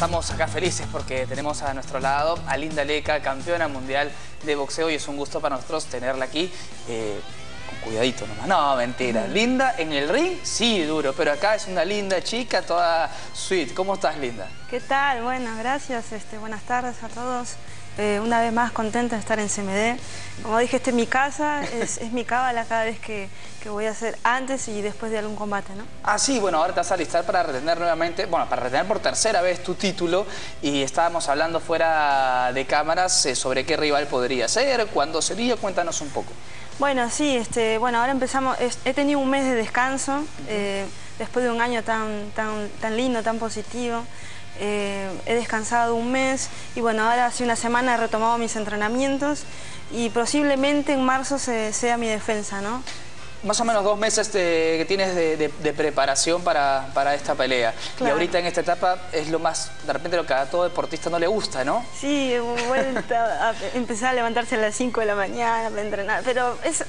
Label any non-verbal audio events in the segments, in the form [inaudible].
estamos acá felices porque tenemos a nuestro lado a Linda Leca, campeona mundial de boxeo y es un gusto para nosotros tenerla aquí. Eh, con cuidadito nomás. No, mentira. Linda en el ring, sí, duro, pero acá es una linda chica, toda sweet. ¿Cómo estás, Linda? ¿Qué tal? Bueno, gracias. Este, buenas tardes a todos. Eh, una vez más contenta de estar en CMD. Como dije, esta es mi casa, es, mi cábala cada vez que, voy a hacer antes y después de algún combate, ¿no? Ah, sí, bueno, ahora te vas a alistar para retener nuevamente, bueno, para retener por tercera vez tu título y estábamos hablando fuera de cámaras eh, sobre qué rival podría ser, cuándo sería, cuéntanos un poco. Bueno, sí, este, bueno, ahora empezamos, he tenido un mes de descanso, eh, después de un año tan, tan, tan lindo, tan positivo. Eh, he descansado un mes y bueno, ahora hace una semana he retomado mis entrenamientos y posiblemente en marzo sea mi defensa, ¿no? Más o menos dos meses que tienes de, preparación para, esta pelea. Y ahorita en esta etapa es lo más, de repente lo que a todo deportista no le gusta, ¿no? Sí, he vuelto a [laughs] empezar a levantarse a las 5 de la mañana para entrenar, pero es,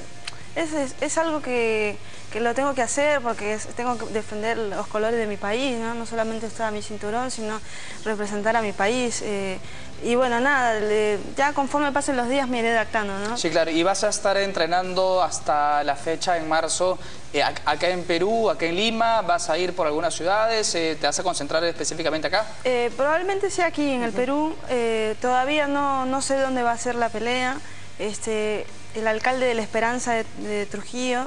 es algo que que lo tengo que hacer porque tengo que defender los colores de mi país, ¿no? No solamente estar a mi cinturón, sino representar a mi país. Eh, y bueno, nada, ya conforme pasen los días me iré adaptando, ¿no? Sí, claro. ¿Y vas a estar entrenando hasta la fecha en marzo eh, acá en Perú, acá en Lima? ¿Vas a ir por algunas ciudades? Eh, ¿Te vas a concentrar específicamente acá? probablemente sea aquí, en el Perú. todavía no, no sé dónde va a ser la pelea. Este, el alcalde de La Esperanza de Trujillo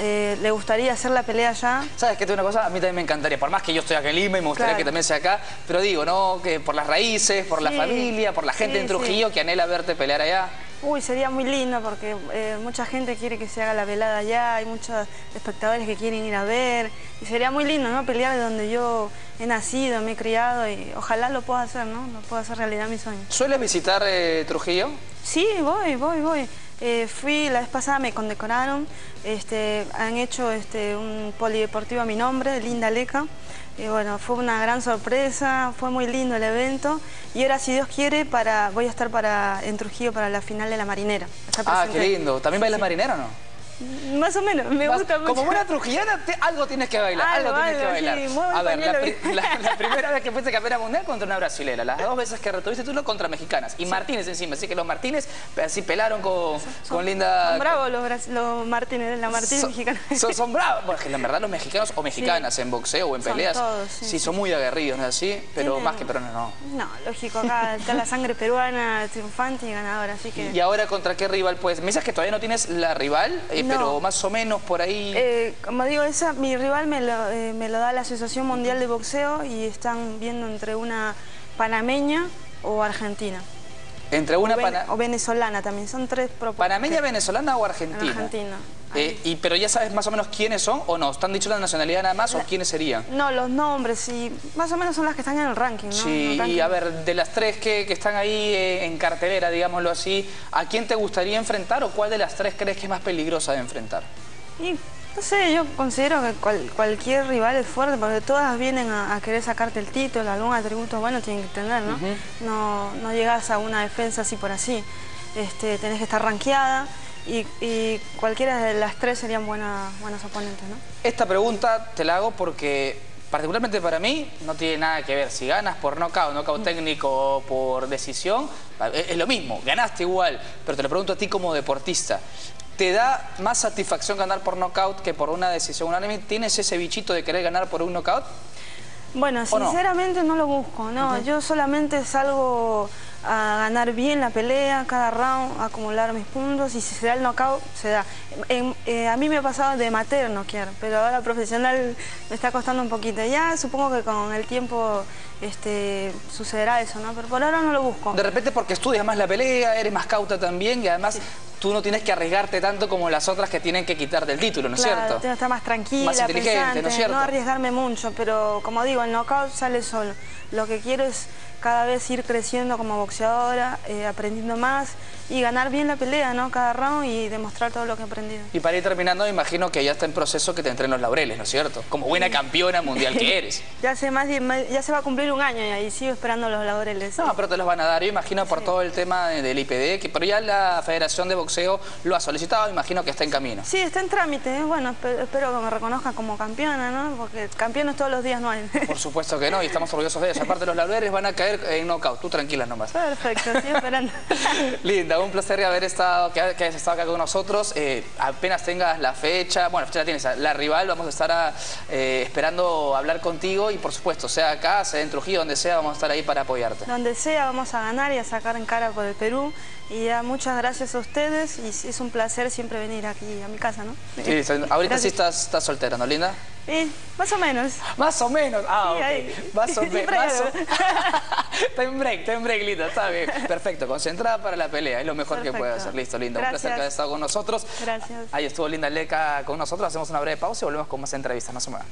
eh, le gustaría hacer la pelea ya. ¿Sabes qué? una cosa, a mí también me encantaría, por más que yo estoy acá en Lima y me gustaría que también sea acá, pero digo, ¿no? Que por las raíces, por la familia, por la gente en Trujillo que anhela verte pelear allá. Uy, sería muy lindo porque eh, mucha gente quiere que se haga la velada allá, hay muchos espectadores que quieren ir a ver y sería muy lindo, ¿no? Pelear de donde yo he nacido, me he criado y ojalá lo pueda hacer, ¿no? Lo pueda hacer realidad mi sueño. ¿Sueles visitar eh, Trujillo? Sí, voy, voy, voy. Eh, fui, la vez pasada me condecoraron, este, han hecho este, un polideportivo a mi nombre, Linda Leca. Y bueno, fue una gran sorpresa, fue muy lindo el evento. Y ahora, si Dios quiere, para, voy a estar para, en Trujillo para la final de la Marinera. Ah, qué lindo. ¿También bailas Marinera o no? Más o menos, me gusta mucho. Como buena trujillana, algo tienes que bailar, algo, tienes que bailar. a ver, la, [laughs] primera vez que fuiste campeona mundial contra una brasilera, las dos veces que retuviste tú contra mexicanas. Y Martínez encima, así que los Martínez así pelaron con, con Linda... Son bravos los, los Martínez, la Martínez mexicana. Son, [laughs] bravos, porque en verdad los mexicanos o mexicanas en boxeo o en peleas, todos, sí, son muy aguerridos, ¿no es así? Pero más que peruanos no. No, lógico, acá está la sangre peruana triunfante y ganadora, así que... ¿Y ahora contra qué rival? Pues me dices que todavía no tienes la rival, eh, pero más o menos por ahí? Eh, como digo, esa, mi rival me lo, eh, me lo da la Asociación Mundial de Boxeo y están viendo entre una panameña o argentina. Entre una o, o venezolana también, son tres propuestas. ¿Panameña, venezolana o argentina? Argentina. Eh, y, ¿Pero ya sabes más o menos quiénes son o no? ¿Están dicho la nacionalidad nada más o quiénes serían? No, los nombres, sí. Más o menos son las que están en el ranking, ¿no? Sí, y a ver, de las tres que, que están ahí en cartelera, digámoslo así, ¿a quién te gustaría enfrentar o cuál de las tres crees que es más peligrosa de enfrentar? Y no sé, yo considero que cualquier rival es fuerte porque todas vienen a, querer sacarte el título, algún atributo bueno tienen que tener, ¿no? no, no llegas a una defensa así por así. Este, tenés que estar ranqueada y, cualquiera de las tres serían buenas, buenas oponentes, ¿no? Esta pregunta te la hago porque particularmente para mí no tiene nada que ver. Si ganas por nocaut, nocaut técnico o por decisión, es lo mismo, ganaste igual. Pero te lo pregunto a ti como deportista. ¿Te da más satisfacción ganar por knockout que por una decisión unánime? ¿Tienes ese bichito de querer ganar por un knockout? Bueno, sinceramente no? lo busco, no. Yo solamente salgo a ganar bien la pelea, cada round, acumular mis puntos y si se da el knockout, se da. Eh, a mí me ha pasado de amateur quiero, pero ahora profesional me está costando un poquito. Ya supongo que con el tiempo este, sucederá eso, ¿no? Pero por ahora no lo busco. De repente porque estudias más la pelea, eres más cauta también y además tú no tienes que arriesgarte tanto como las otras que tienen que quitar del título, ¿no es claro, cierto? Tengo que estar más tranquila, más inteligente, ¿no es cierto? No arriesgarme mucho, pero como digo, el knockout sale solo. Lo que quiero es cada vez ir creciendo como boxeadora, eh, aprendiendo más y ganar bien la pelea, ¿no? Cada round y demostrar todo lo que he aprendido. Y para ir terminando, me imagino que ya está en proceso que te entren los laureles, ¿no es cierto? Como buena campeona mundial que eres. [laughs] ya, hace más ya se va a cumplir un año y ahí sigo esperando los laureles. No, pero te los van a dar, yo imagino por todo el tema del IPD, que pero ya la Federación de Boxeo lo ha solicitado, imagino que está en camino. Sí, está en trámite, ¿eh? bueno, espero, que me reconozcan como campeona, ¿no? Porque campeones todos los días no hay. Por supuesto que no, y estamos orgullosos de eso. Aparte los laureles van a caer en knockout, tú tranquila nomás. Perfecto, estoy esperando. [laughs] Linda, un placer haber estado, que, hayas estado acá con nosotros. Eh, apenas tengas la fecha, bueno, fecha la tienes, la rival, vamos a estar eh, esperando hablar contigo y por supuesto, sea acá, sea en Trujillo, donde sea, vamos a estar ahí para apoyarte. Donde sea, vamos a ganar y a sacar en cara por el Perú. Y ya muchas gracias a ustedes y es un placer siempre venir aquí a mi casa, ¿no? Sí, ahorita sí estás, estás soltera, ¿no, Linda? Sí, más o menos. Más o menos, ah, ok. Más o menos. está en break, está [laughs] en break, Linda, está bien. Perfecto, concentrada para la pelea, es lo mejor que puede hacer. Listo, Linda, un placer que hayas estado con nosotros. Gracias. Ahí estuvo Linda Leca con nosotros, hacemos una breve pausa y volvemos con más entrevistas, no se muevan.